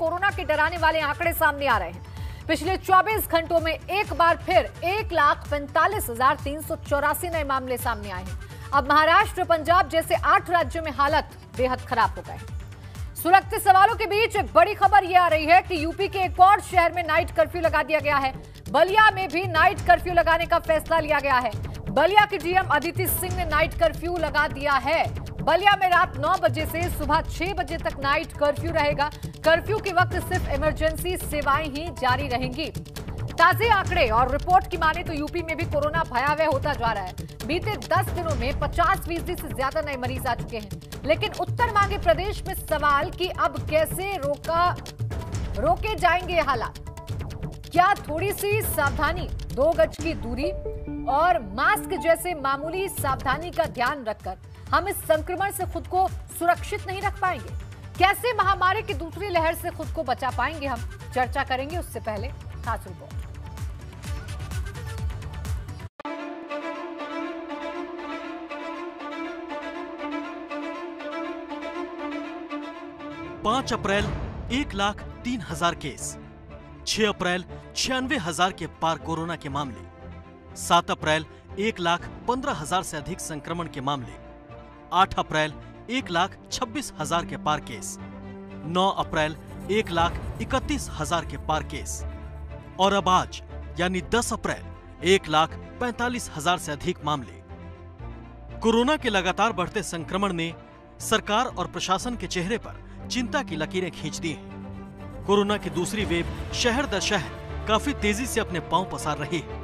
Corona के डराने वाले आंकड़े सामने आ रहे हैं। पिछले 24 घंटों में एक बार फिर एक लाख पैंतालीस हज़ार तीन सौ चौरासी नए मामले सामने आए हैं। अब महाराष्ट्र, पंजाब जैसे आठ राज्यों में हालत बेहद खराब हो गए सुरक्षित सवालों के बीच एक बड़ी खबर यह आ रही है कि यूपी के एक और शहर में नाइट कर्फ्यू लगा दिया गया है। बलिया में भी नाइट कर्फ्यू लगाने का फैसला लिया गया है। बलिया के डीएम अदिति सिंह ने नाइट कर्फ्यू लगा दिया है। बलिया में रात 9 बजे से सुबह 6 बजे तक नाइट कर्फ्यू रहेगा। कर्फ्यू के वक्त सिर्फ़ इमरजेंसी सेवाएँ ही जारी रहेंगी। ताजे आंकड़े और रिपोर्ट की माने तो यूपी में भी कोरोना भयावह होता जा रहा है। बीते 10 दिनों में 50 फ़ीसदी से ज़्यादा नए मरीज़ आ चुके हैं। लेकिन उत्तर मांगे प्रदेश में सवाल कि अब कैसे रोका, रोके जाएँगे हालात? क्या थोड़ी सी सावधानी, दो गज की दूरी और मास्क जैसे मामूली सावधानी का ध्यान रखकर हम इस संक्रमण से खुद को सुरक्षित नहीं रख पाएँगे। कैसे महामारी की दूसरी लहर से खुद को बचा पाएँगे हम? चर्चा करेंगे उससे पहले खास रिपोर्ट। पाँच अप्रैल, एक लाख तीन हज़ार केस। छह अप्रैल, छियानवे हज़ार के पार कोरोना के मामले। सात अप्रैल, एक लाख पंद्रह हज़ार से अधिक संक्रमण के मामले। आठ अप्रैल, एक लाख छब्बीस हज़ार के पार केस। नौ अप्रैल, एक लाख इकतीस हज़ार के पार केस। और अब आज, यानी दस अप्रैल, एक लाख पैंतालीस हज़ार से अधिक मामले। कोरोना के लगातार बढ़ते संक्रमण ने सरकार और प्रशासन के चेहरे पर चिंता की लकीरें खींच दी हैं। कोरोना की दूसरी वेव शहर दर शहर काफ़ी तेज़ी से अपने पाँव पसार रही है।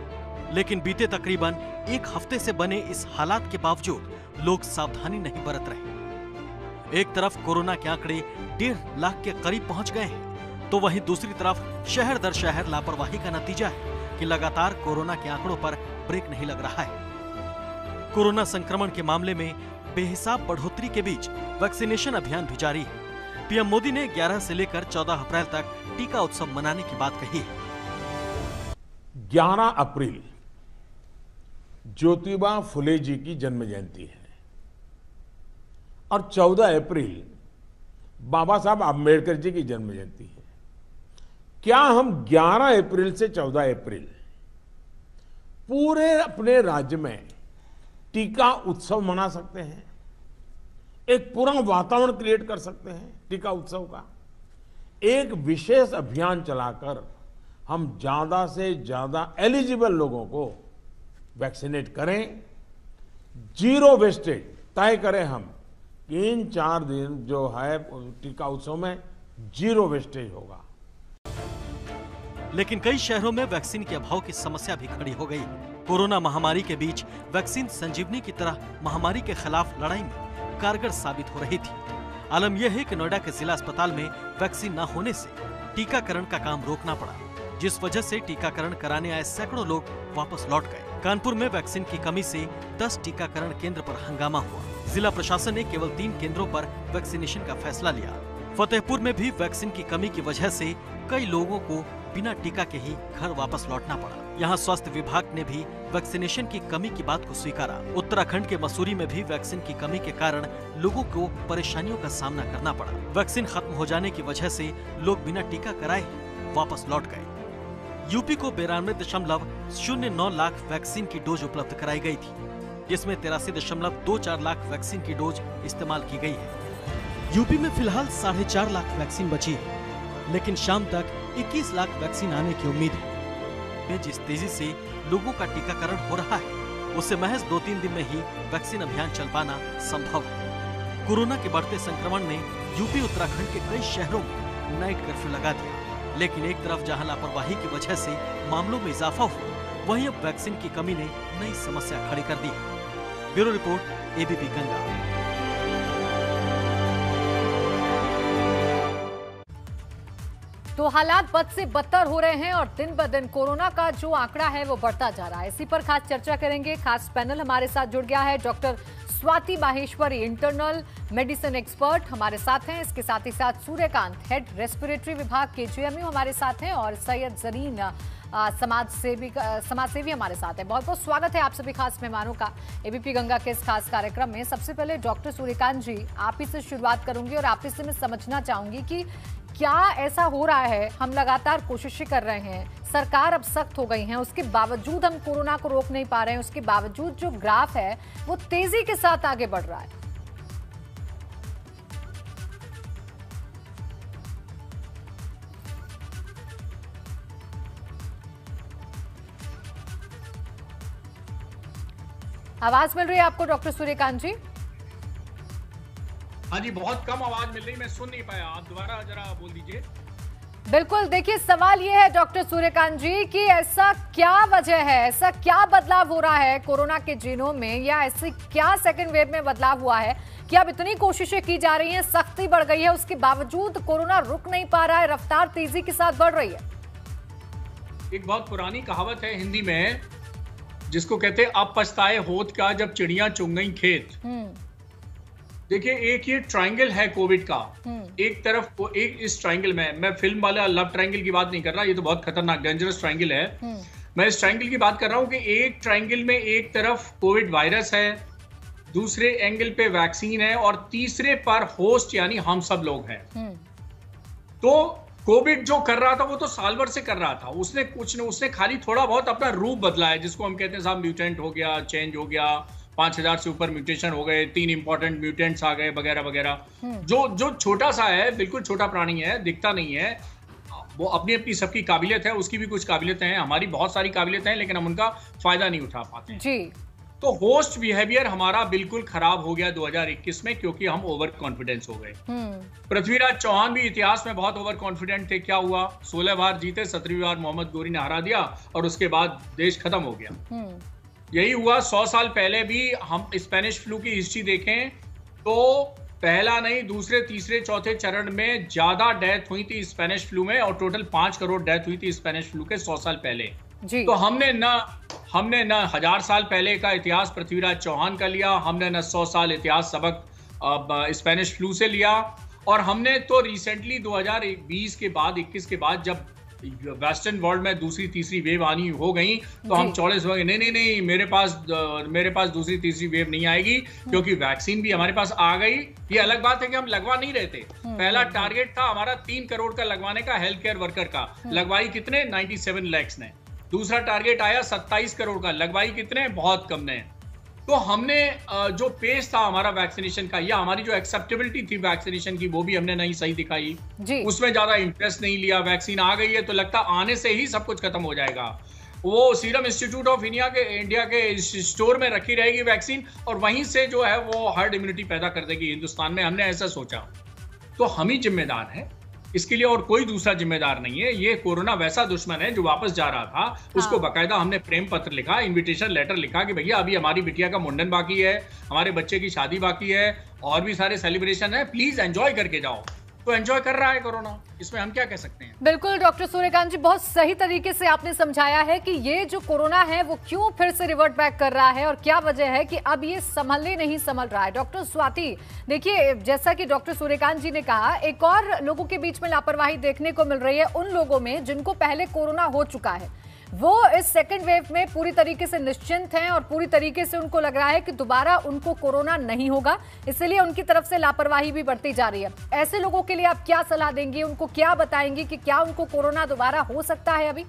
लेकिन बीते तकरीबन एक हफ़्ते से बने इस हालात के बावजूद लोग सावधानी नहीं बरत रहे। एक तरफ़ कोरोना के आंकड़े डेढ़ लाख के करीब पहुँच गए हैं तो वहीं दूसरी तरफ़ शहर दर शहर लापरवाही का नतीजा है कि लगातार कोरोना के आंकड़ों पर ब्रेक नहीं लग रहा है। कोरोना संक्रमण के मामले में बेहिसाब बढ़ोतरी के बीच वैक्सीनेशन अभियान भी जारी है। पीएम मोदी ने 11 से लेकर 14 अप्रैल तक टीका उत्सव मनाने की बात कही है। 11 अप्रैल ज्योतिबा फुले जी की जन्म जयंती है। और 14 अप्रैल बाबा साहब आम्बेडकर जी की जन्म जयंती है। क्या हम 11 अप्रैल से 14 अप्रैल पूरे अपने राज्य में टीका उत्सव मना सकते हैं? एक पूरा वातावरण क्रिएट कर सकते हैं टीका उत्सव का? एक विशेष अभियान चलाकर हम ज़्यादा से ज़्यादा एलिजिबल लोगों को वैक्सीनेट करें। ज़ीरो वेस्टेज, तय करें हम कि इन चार दिन जो है टीका उत्सव में ज़ीरो वेस्टेज होगा। लेकिन कई शहरों में वैक्सीन के अभाव की समस्या भी खड़ी हो गई। कोरोना महामारी के बीच वैक्सीन संजीवनी की तरह महामारी के खिलाफ लड़ाई में कारगर साबित हो रही थी। आलम यह है कि नोएडा के जिला अस्पताल में वैक्सीन न होने से टीकाकरण का काम रोकना पड़ा। जिस वजह से टीकाकरण कराने आए सैकड़ों लोग वापस लौट गए। कानपुर में वैक्सीन की कमी से 10 टीकाकरण केंद्र पर हंगामा हुआ। जिला प्रशासन ने केवल तीन केंद्रों पर वैक्सीनेशन का फैसला लिया। फतेहपुर में भी वैक्सीन की कमी की वजह से कई लोगों को बिना टीका के ही घर वापस लौटना पड़ा। यहाँ स्वास्थ्य विभाग ने भी वैक्सीनेशन की कमी की बात को स्वीकारा। उत्तराखंड के मसूरी में भी वैक्सीन की कमी के कारण लोगों को परेशानियों का सामना करना पड़ा। वैक्सीन खत्म हो जाने की वजह से लोग बिना टीका कराए वापस लौट गए। यूपी को बेरानवे दशमलव शून्य नौ लाख वैक्सीन की डोज उपलब्ध कराई गई थी। जिसमें तिरासी दशमलव दो चार लाख वैक्सीन की डोज इस्तेमाल की गई है। यूपी में फ़िलहाल साढ़े चार लाख वैक्सीन बची है, लेकिन शाम तक 21 लाख वैक्सीन आने की उम्मीद है। जिस तेज़ी से लोगों का टीकाकरण हो रहा है, उससे महज दो तीन दिन में ही वैक्सीन अभियान चल पाना संभव है। कोरोना के बढ़ते संक्रमण ने यूपी उत्तराखंड के कई शहरों में नाइट कर्फ्यू लगा दिया। लेकिन एक तरफ़ जहाँ लापरवाही की वजह से मामलों में इजाफा हुआ, वहीं अब वैक्सीन की कमी ने नई समस्या खड़ी कर दी। Bureau report, ABP Ganga. तो हालात बद से बदतर हो रहे हैं और दिन ब दिन कोरोना का जो आंकड़ा है वो बढ़ता जा रहा है। इसी पर खास चर्चा करेंगे। खास पैनल हमारे साथ जुड़ गया है doctor Swati Maheshwari internal medicine expert हमारे साथ हैं। इसके साथ ही साथ सूर्यकांत हेड रेस्पिरेटरी विभाग के जेएमयू हमारे साथ हैं और सैयद जरीन समाज सेवी समाज सेवी हमारे साथ है। बहुत बहुत स्वागत है आप सभी खास मेहमानों का एबीपी गंगा के इस खास कार्यक्रम में। सबसे पहले डॉक्टर सूर्यकांत जी, आप ही से शुरुआत करूँगी और आप ही से मैं समझना चाहूँगी कि क्या ऐसा हो रहा है, हम लगातार कोशिशें कर रहे हैं। सरकार अब सख्त हो गई है। उसके बावजूद हम कोरोना को रोक नहीं पा रहे हैं। उसके बावजूद जो ग्राफ है, वो तेज़ी के साथ आगे बढ़ रहा है। आवाज़ मिल रही है आपको, डॉक्टर सूर्यकांत जी? हाँ जी, बहुत कम आवाज़ मिल रही। मैं सुन नहीं पाया। आप दोबारा जरा बोल दीजिए। बिल्कुल देखिए सवाल ये है डॉक्टर सूर्यकांत जी कि ऐसा क्या वजह है? ऐसा क्या बदलाव हो रहा है कोरोना के जीनों में या ऐसी क्या सेकेंड वेव में बदलाव हुआ है कि अब इतनी कोशिशें की जा रही हैं सख्ती बढ़ गई है उसके बावजूद कोरोना रुक नहीं पा रहा है रफ्तार तेज़ी के साथ बढ़ रही है। एक बहुत पुरानी कहावत है हिंदी में जिसको कहते हैं अब पछताए होत का जब चिड़िया चुंग गई खेत? हम्म, देखिए एक ये ट्रायंगल है कोविड का। हम्म। एक तरफ़ को एक इस ट्रायंगल में मैं फ़िल्म वाला लव ट्रायंगल की बात नहीं कर रहा ये तो बहुत खतरनाक डेंजरस ट्रायंगल है। हम्म। मैं इस ट्रायंगल की बात कर रहा हूँ कि एक ट्रायंगल में एक तरफ़ कोविड वायरस है दूसरे एंगल पे वैक्सीन है और तीसरे पर होस्ट यानी हम सब लोग हैं। हम्म, तो कोविड जो कर रहा था वो तो साल भर से कर रहा था। उसने कुछ न उसने खाली थोड़ा बहुत अपना रूप बदला है जिसको हम कहते हैं साहब म्यूटेंट हो गया चेंज हो गया पाँच हज़ार से ऊपर म्यूटेशन हो गए तीन इंपॉर्टेंट म्यूटेंट्स आ गए वगैरह वगैरह। जो जो छोटा सा है बिल्कुल छोटा प्राणी है दिखता नहीं है वो अपनी अपनी सबकी काबिलियत है उसकी भी कुछ काबिलियतें हैं हमारी बहुत सारी काबिलियतें हैं लेकिन हम उनका फ़ायदा नहीं उठा पाते जी। तो होस्ट बिहेवियर हमारा बिल्कुल खराब हो गया 2021 में क्योंकि हम ओवर कॉन्फिडेंस हो गए। हम्म, पृथ्वीराज चौहान भी इतिहास में बहुत ओवर कॉन्फिडेंट थे क्या हुआ? सोलह बार जीते सत्रहवीं बार मोहम्मद गोरी ने हरा दिया और उसके बाद देश खत्म हो गया। हम्म, यही हुआ सौ साल पहले भी हम स्पेनिश फ्लू की हिस्ट्री देखें तो पहला नहीं दूसरे तीसरे चौथे चरण में ज़्यादा डेथ हुई थी स्पेनिश फ्लू में और टोटल पाँच करोड़ डेथ हुई थी स्पेनिश फ्लू के सौ साल पहले। जी। तो हमने न हमने न हज़ार साल पहले का इतिहास पृथ्वीराज चौहान का लिया हमने न सौ साल इतिहास सबक स्पेनिश फ्लू से लिया और हमने तो रिसेंटली 2020 के बाद 21 के बाद जब वेस्टर्न वर्ल्ड में दूसरी तीसरी वेव आनी हो गई तो हम। चौड़े हो गए नहीं नहीं नहीं मेरे पास मेरे पास दूसरी तीसरी वेव नहीं आएगी क्योंकि वैक्सीन भी हमारे पास आ गई। ये अलग बात है कि हम लगवा नहीं रहे थे। पहला टारगेट था हमारा तीन करोड़ का लगवाने का हेल्थ केयर वर्कर का लगवाई कितने? 97 लैक्स ने। दूसरा टारगेट आया 27 करोड़ का। लगवाई कितने? बहुत कम ने। तो हमने जो पेस था हमारा वैक्सीनेशन का या हमारी जो एक्सेप्टेबिलिटी थी वैक्सीनेशन की वो भी हमने नहीं सही दिखाई। जी। उसमें ज़्यादा इंटरेस्ट नहीं लिया वैक्सीन आ गई है तो लगता आने से ही सब कुछ खत्म हो जाएगा। वो सीरम इंस्टीट्यूट ऑफ़ इंडिया के इंडिया के स्टोर में रखी रहेगी वैक्सीन और वहीं से जो है वो हर्ड इम्यूनिटी पैदा कर देगी। हिंदुस्तान में हमने ऐसा सोचा। तो हम ही जिम्मेदार हैं। इसके लिए और कोई दूसरा जिम्मेदार नहीं है। ये कोरोना वैसा दुश्मन है जो वापस जा रहा था। उसको हाँ। बकायदा हमने प्रेम पत्र लिखा इन्विटेशन लेटर लिखा कि भैया अभी हमारी बिटिया का मुंडन बाकी है हमारे बच्चे की शादी बाकी है और भी सारे सेलिब्रेशन है। प्लीज़ एंजॉय करके जाओ। तो एंजॉय कर रहा है कोरोना, इसमें हम क्या कह सकते हैं? बिल्कुल, डॉक्टर सूर्यकांत जी, बहुत सही तरीके से आपने समझाया है कि ये जो कोरोना है, वो क्यों फिर से रिवर्ट बैक कर रहा है और क्या वजह है कि अब ये संभलने नहीं संभल रहा है? डॉक्टर स्वाति, देखिए, जैसा कि डॉक्टर सूर्यकांत जी ने कहा, एक और लोगों के बीच में लापरवाही देखने को मिल रही है उन लोगों में जिनको पहले कोरोना हो चुका है। वो इस सेकेंड वेव में पूरी तरीके से निश्चिंत हैं और पूरी तरीके से उनको लग रहा है कि दोबारा उनको कोरोना नहीं होगा। इसलिए उनकी तरफ़ से लापरवाही भी बढ़ती जा रही है। ऐसे लोगों के लिए आप क्या सलाह देंगे? उनको क्या बताएँगे कि क्या उनको कोरोना दोबारा हो सकता है अभी?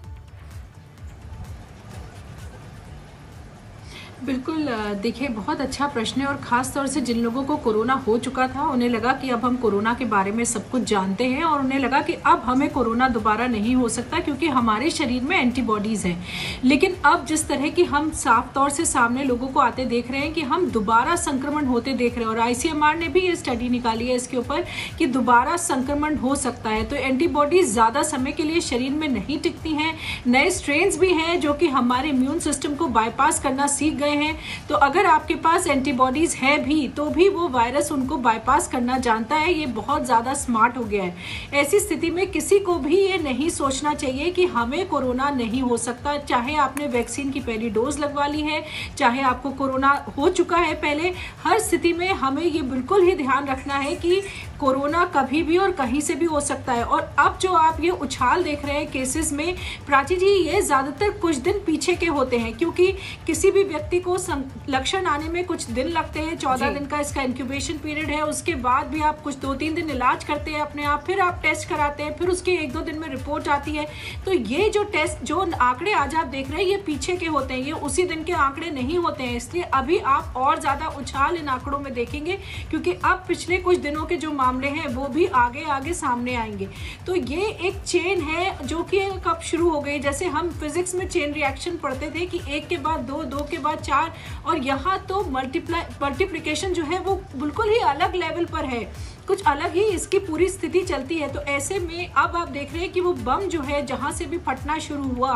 बिल्कुल देखिए बहुत अच्छा प्रश्न है और ख़ास तौर से जिन लोगों को कोरोना हो चुका था, उन्हें लगा कि अब हम कोरोना के बारे में सब कुछ जानते हैं और उन्हें लगा कि अब हमें कोरोना दोबारा नहीं हो सकता क्योंकि हमारे शरीर में एंटीबॉडीज़ हैं। लेकिन अब जिस तरह की हम साफ़ तौर से सामने लोगों को आते देख रहे हैं कि हम दोबारा संक्रमण होते देख रहे हैं और आईसीएमआर ने भी ये स्टडी निकाली है इसके ऊपर कि दोबारा संक्रमण हो सकता है। तो एंटीबॉडीज ज़्यादा समय के लिए शरीर में नहीं टिकती हैं, नए स्ट्रेन्स भी हैं जो कि हमारे इम्यून सिस्टम को बाईपास करना सीख गए हैं। तो अगर आपके पास एंटीबॉडीज है भी तो भी वो वायरस उनको बाईपास करना जानता है। ये बहुत ज़्यादा स्मार्ट हो गया है। ऐसी स्थिति में किसी को भी ये नहीं सोचना चाहिए कि हमें कोरोना नहीं हो सकता। चाहे आपने वैक्सीन की पहली डोज लगवा ली है, चाहे आपको कोरोना हो चुका है पहले, हर स्थिति में हमें ये बिल्कुल ही ध्यान रखना है कि कोरोना कभी भी और कहीं से भी हो सकता है। और अब जो आप ये उछाल देख रहे हैं केसेस में प्राची जी ये ज़्यादातर कुछ दिन पीछे के होते हैं क्योंकि किसी भी व्यक्ति को लक्षण आने में कुछ दिन लगते हैं चौदह दिन का इसका इंक्यूबेशन पीरियड है उसके बाद भी आप कुछ दो तीन दिन इलाज करते हैं अपने आप फिर आप टेस्ट कराते हैं फिर उसके एक दो दिन में रिपोर्ट आती है। तो ये जो टेस्ट जो आंकड़े आज आप देख रहे हैं ये पीछे के होते हैं ये उसी दिन के आंकड़े नहीं होते हैं इसलिए अभी आप और ज़्यादा उछाल इन आंकड़ों में देखेंगे क्योंकि अब पिछले कुछ दिनों के जो मामले हैं, वो भी आगे आगे सामने आएँगे। तो ये एक चेन है जो कि कब शुरू हो गई। जैसे हम फिजिक्स में चेन रिएक्शन पढ़ते थे कि एक के बाद दो दो के बाद चार, और यहाँ तो मल्टीप्लाई मल्टीप्लीकेशन जो है वो बिल्कुल ही अलग लेवल पर है। कुछ अलग ही इसकी पूरी स्थिति चलती है। तो ऐसे में अब आप देख रहे हैं कि वो बम जो है जहाँ से भी फटना शुरू हुआ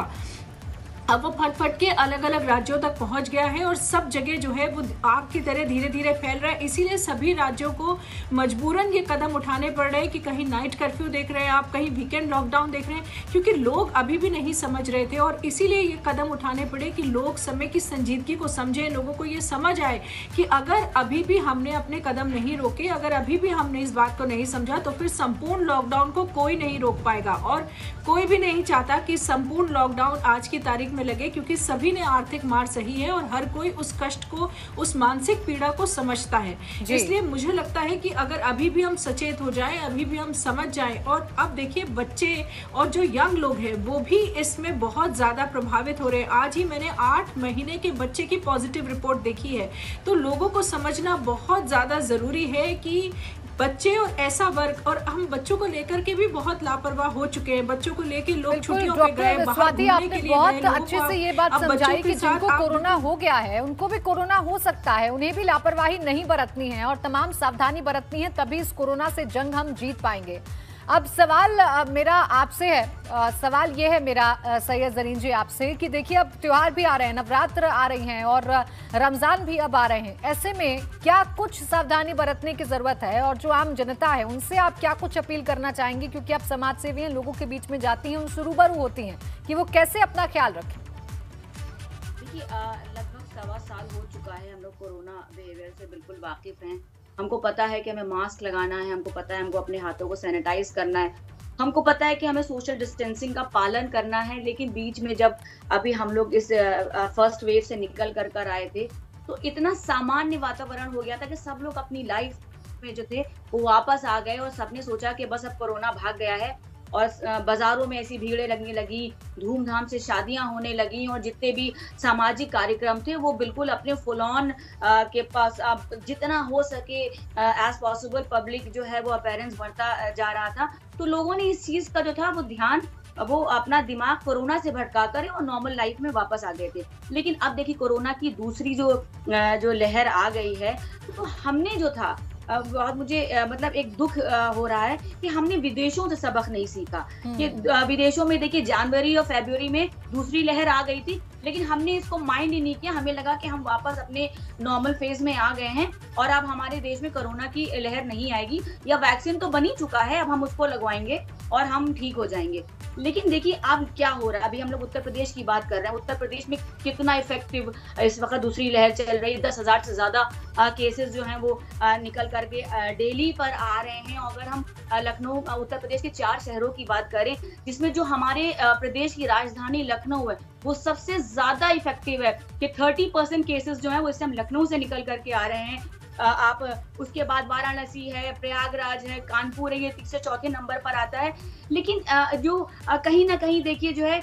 अब वो फट फट के अलग अलग राज्यों तक पहुँच गया है और सब जगह जो है वो आग की तरह धीरे धीरे फैल रहा है। इसीलिए सभी राज्यों को मजबूरन ये कदम उठाने पड़ रहे हैं कि कहीं नाइट कर्फ्यू देख रहे हैं आप, कहीं वीकेंड लॉकडाउन देख रहे हैं, क्योंकि लोग अभी भी नहीं समझ रहे थे और इसीलिए ये कदम उठाने पड़े कि लोग समय की संजीदगी को समझें, लोगों को ये समझ आए कि अगर अभी भी हमने अपने कदम नहीं रोके, अगर अभी भी हमने इस बात को नहीं समझा तो फिर संपूर्ण लॉकडाउन को कोई नहीं रोक पाएगा। और कोई भी नहीं चाहता कि संपूर्ण लॉकडाउन आज की तारीख में लगे क्योंकि सभी ने आर्थिक मार सही है और हर कोई उस कष्ट को उस मानसिक पीड़ा को समझता है। इसलिए मुझे लगता है कि अगर अभी भी हम सचेत हो जाएँ अभी भी हम समझ जाएँ और अब देखिए बच्चे और जो यंग लोग हैं वो भी इसमें बहुत ज़्यादा प्रभावित हो रहे हैं। आज ही मैंने आठ महीने के बच्चे की पॉजिटिव रिपोर्ट देखी है। तो लोगों को समझना बहुत ज़्यादा ज़रूरी है कि बच्चे और ऐसा वर्ग और हम बच्चों को लेकर के भी बहुत लापरवाह हो चुके हैं। बच्चों को लेके लोग छुट्टियों पे गए बाहर घूमने के लिए बहुत अच्छे से ये बात समझाई कि जिनको कोरोना हो गया है उनको भी कोरोना हो सकता है उन्हें भी लापरवाही नहीं बरतनी है और तमाम सावधानी बरतनी है तभी इस कोरोना से जंग हम जीत पाएँगे। अब सवाल मेरा आपसे है। सवाल ये है मेरा सैयद जरीन जी आपसे कि देखिए, अब त्योहार भी आ रहे हैं, नवरात्र आ रही हैं और रमज़ान भी अब आ रहे हैं। ऐसे में क्या कुछ सावधानी बरतने की ज़रूरत है? और जो आम जनता है, उनसे आप क्या कुछ अपील करना चाहेंगे? क्योंकि आप समाज सेवी हैं, लोगों के बीच में जाती हैं, उनसे रूबरू होती हैं कि वो कैसे अपना ख्याल रखें? देखिए लगभग सवा साल हो चुका है हम लोग कोरोना बिहेवियर से बिल्कुल वाकिफ हैं। हमको पता है कि हमें मास्क लगाना है, हमको पता है हमको अपने हाथों को सैनिटाइज करना है। हमको पता है कि हमें सोशल डिस्टेंसिंग का पालन करना है, लेकिन बीच में जब अभी हम लोग इस फ़र्स्ट वेव से निकल कर कर आए थे तो इतना सामान्य वातावरण हो गया था कि सब लोग अपनी लाइफ में जो थे, वो वापस आ गए और सबने सोचा कि बस अब कोरोना भाग गया है। और बाजारों में ऐसी भीड़ें लगने लगी, धूमधाम से शादियाँ होने लगी और जितने भी सामाजिक कार्यक्रम थे, वो बिल्कुल अपने फुल ऑन के पास जितना हो सके एज पॉसिबल पब्लिक जो है वो अपेरेंस बढ़ता जा रहा था। तो लोगों ने इस चीज़ का जो था वो ध्यान, वो अपना दिमाग कोरोना से भटका कर और नॉर्मल लाइफ में वापस आ गए थे। लेकिन अब देखिए कोरोना की दूसरी जो जो लहर आ गई है तो हमने जो था बहुत मुझे मतलब एक दुख हो रहा है कि हमने विदेशों से सबक नहीं सीखा। कि हम्म। विदेशों में देखिए जनवरी और फेब्रुवरी में दूसरी लहर आ गई थी लेकिन हमने इसको माइंड ही नहीं किया। हमें लगा कि हम वापस अपने नॉर्मल फ़ेज़ में आ गए हैं और अब हमारे देश में कोरोना की लहर नहीं आएगी। या वैक्सीन तो बन ही चुका है अब हम उसको लगवाएँगे। और हम ठीक हो जाएँगे। लेकिन देखिए, अब क्या हो रहा है? अभी हम लोग उत्तर प्रदेश की बात कर रहे हैं। उत्तर प्रदेश में कितना इफ़ेक्टिव इस वक्त दूसरी लहर चल रही है। दस हज़ार से ज़्यादा केसेस जो हैं वो निकल करके डेली पर आ रहे हैं। अगर हम लखनऊ उत्तर प्रदेश के चार शहरों की बात करें, जिसमें जो हमारे प्रदेश की राजधानी लखनऊ है, वो सबसे ज़्यादा इफ़ेक्टिव है कि थर्टी परसेंट केसेस जो है वो इस टाइम लखनऊ से निकल करके आ रहे हैं। आप उसके बाद वाराणसी है प्रयागराज है कानपुर है ये तीसरे चौथे नंबर पर आता है। लेकिन जो कहीं ना कहीं देखिए जो है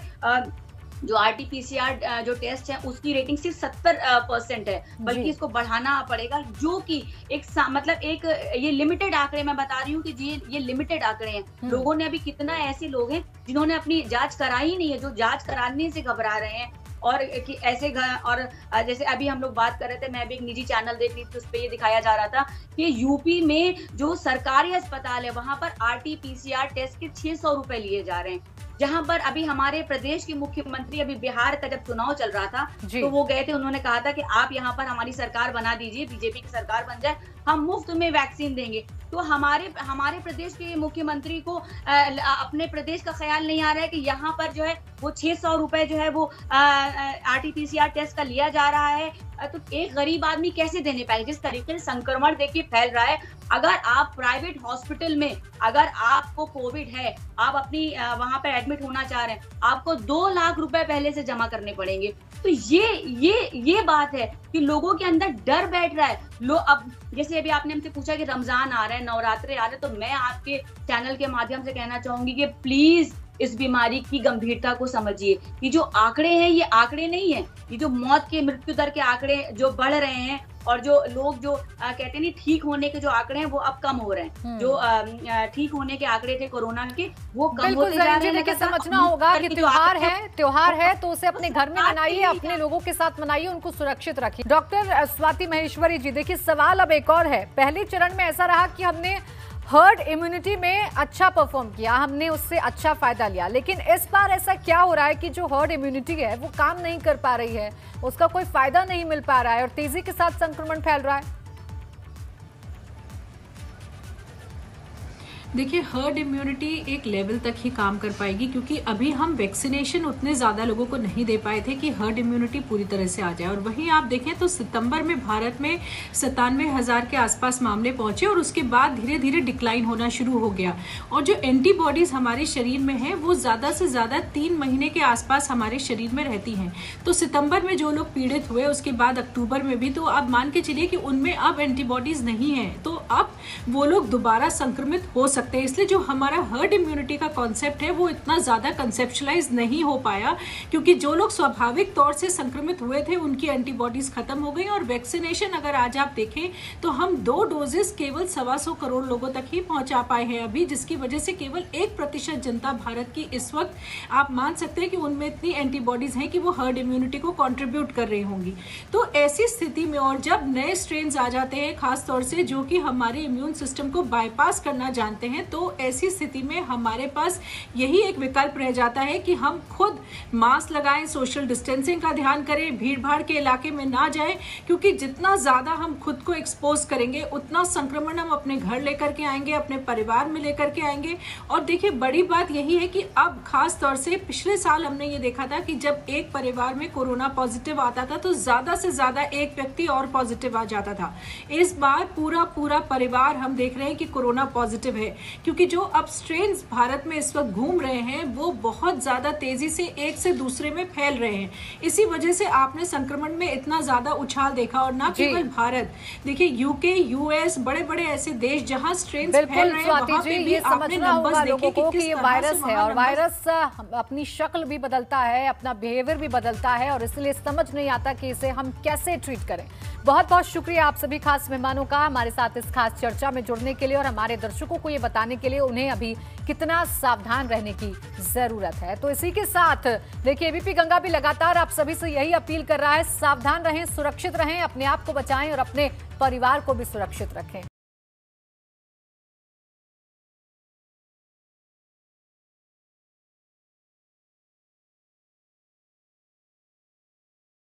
जो R T P C R जो टेस्ट है उसकी रेटिंग सिर्फ़ सत्तर परसेंट है। बल्कि इसको बढ़ाना पड़ेगा जो कि एक मतलब एक ये लिमिटेड आंकड़े मैं बता रही हूँ कि ये ये लिमिटेड आंकड़े हैं। हम्म। लोगों ने अभी कितना ऐसे लोग हैं जिन्होंने अपनी जाँच कराई नहीं है जो जाँच कराने से घबरा रहे हैं। और कि ऐसे और जैसे अभी हम लोग बात कर रहे थे, मैं भी एक निजी चैनल देख रही थी, उस पर ये दिखाया जा रहा था कि यूपी में जो सरकारी अस्पताल है, वहाँ पर आर टी टेस्ट के छह सौ रुपए लिए जा रहे हैं। जहाँ पर अभी हमारे प्रदेश के मुख्यमंत्री अभी बिहार का जब चुनाव चल रहा था तो वो गए थे उन्होंने कहा था कि आप यहाँ पर हमारी सरकार बना दीजिए बीजेपी की सरकार बन जाए हम मुफ़्त में वैक्सीन देंगे। तो हमारे हमारे प्रदेश के मुख्यमंत्री को ल- अपने प्रदेश का ख्याल नहीं आ रहा है कि यहाँ पर जो है वो छह सौ रुपए जो है वो आर टी आरटीपीसीआर टेस्ट का लिया जा रहा है। तो एक गरीब आदमी कैसे देने पाएँगे? जिस तरीके से संक्रमण देखिए फैल रहा है अगर आप प्राइवेट हॉस्पिटल में, अगर आपको कोविड है, आप अपनी वहाँ पर एडमिट होना चाह रहे हैं, आपको दो लाख रुपए पहले से जमा करने पड़ेंगे। तो ये ये ये बात है कि लोगों के अंदर डर बैठ रहा है। लो, अब जैसे अभी आपने हमसे पूछा कि रमज़ान आ रहा है, नवरात्रे आ रहे हैं तो मैं आपके चैनल के माध्यम से कहना चाहूँगी कि प्लीज़ इस बीमारी की गंभीरता को समझिए ये जो आंकड़े हैं, ये आंकड़े नहीं है। ये जो मौत के, मृत्यु दर के आंकड़े जो बढ़ रहे हैं और जो लोग जो आ, कहते हैं नहीं ठीक होने के जो आंकड़े हैं वो अब कम हो रहे हैं। हम्म। जो ठीक होने के आंकड़े थे कोरोना के वो कम होते जा रहे हैं। समझना होगा कि त्योहार है त्योहार है तो उसे अपने घर में मनाइए अपने लोगों के साथ मनाइए उनको सुरक्षित रखिए। डॉक्टर स्वाति महेश्वरी जी देखिए सवाल अब एक और है। पहले चरण में ऐसा रहा कि हमने हर्ड इम्यूनिटी में अच्छा परफॉर्म किया, हमने उससे अच्छा फ़ायदा लिया। लेकिन इस बार ऐसा क्या हो रहा है कि जो हर्ड इम्यूनिटी है, वो काम नहीं कर पा रही है, उसका कोई फ़ायदा नहीं मिल पा रहा है और तेज़ी के साथ संक्रमण फैल रहा है। देखिए हर्ड इम्यूनिटी एक लेवल तक ही काम कर पाएगी, क्योंकि अभी हम वैक्सीनेशन उतने ज़्यादा लोगों को नहीं दे पाए थे कि हर्ड इम्यूनिटी पूरी तरह से आ जाए। और वहीं आप देखें तो सितंबर में भारत में सतानवे हज़ार के आसपास मामले पहुँचे और उसके बाद धीरे धीरे डिक्लाइन होना शुरू हो गया। और जो एंटीबॉडीज़ हमारे शरीर में है, वो ज़्यादा से ज़्यादा तीन महीने के आसपास हमारे शरीर में रहती हैं। तो सितंबर में जो लोग पीड़ित हुए, उसके बाद अक्टूबर में भी तो आप मान के चलिए कि उनमें अब एंटीबॉडीज़ नहीं है। तो अब वो लोग दोबारा संक्रमित हो सकते हैं। इसलिए जो हमारा हर्ड इम्यूनिटी का कॉन्सेप्ट है, वो इतना ज़्यादा कंसेप्शलाइज नहीं हो पाया, क्योंकि जो लोग स्वाभाविक तौर से संक्रमित हुए थे, उनकी एंटीबॉडीज खत्म हो गई और वैक्सीनेशन अगर आज आप देखें तो हम दो डोजेस केवल सवा सौ करोड़ लोगों तक ही पहुँचा पाए हैं अभी, जिसकी वजह से केवल एक प्रतिशत जनता भारत की इस वक्त, आप मान सकते हैं कि उनमें इतनी एंटीबॉडीज हैं कि वो हर्ड इम्यूनिटी को कॉन्ट्रीब्यूट कर रही होंगी। तो ऐसी स्थिति में और जब नए स्ट्रेन आ जाते हैं, खासतौर से जो कि हमारे इम्यून सिस्टम को बाईपास करना जानते हैं तो ऐसी स्थिति में हमारे पास यही एक विकल्प रह जाता है कि हम खुद मास्क लगाएँ सोशल डिस्टेंसिंग का ध्यान करें भीड़ भाड़ के इलाके में ना जाएँ, क्योंकि जितना ज़्यादा हम खुद को एक्सपोज करेंगे, उतना संक्रमण हम अपने घर लेकर के आएँगे, अपने परिवार में लेकर के आएँगे। और देखिए, बड़ी बात यही है कि अब खास तौर से पिछले साल हमने ये देखा था कि जब एक परिवार में कोरोना पॉजिटिव आता था तो ज़्यादा से ज़्यादा एक व्यक्ति और पॉजिटिव आ जाता था। इस बार पूरा पूरा परिवार हम देख रहे हैं कि कोरोना पॉजिटिव है। क्योंकि जो अब स्ट्रेन भारत में इस वक्त घूम रहे हैं वो बहुत ज़्यादा तेज़ी से एक से दूसरे में फैल रहे हैं। इसी वजह से आपने संक्रमण में इतना ज़्यादा उछाल देखा और ना केवल भारत देखिए यूके यूएस बड़े बड़े ऐसे देश जहाँ स्ट्रेन फैल रहे हैं स्वाति पे भी आपने समझना देखे कि किस ये वायरस है और वायरस अपनी शक्ल भी बदलता है अपना बिहेवियर भी बदलता है और इसलिए समझ नहीं आता कि इसे हम कैसे ट्रीट करें। बहुत बहुत शुक्रिया आप सभी खास मेहमानों का हमारे साथ इस खास चर्चा में जुड़ने के लिए और हमारे दर्शकों को ये बताने के लिए उन्हें अभी कितना सावधान रहने की ज़रूरत है। तो इसी के साथ, देखिए एबीपी गंगा भी लगातार आप सभी से यही अपील कर रहा है, सावधान रहें, सुरक्षित रहें, अपने आप को बचाएँ और अपने परिवार को भी सुरक्षित रखें।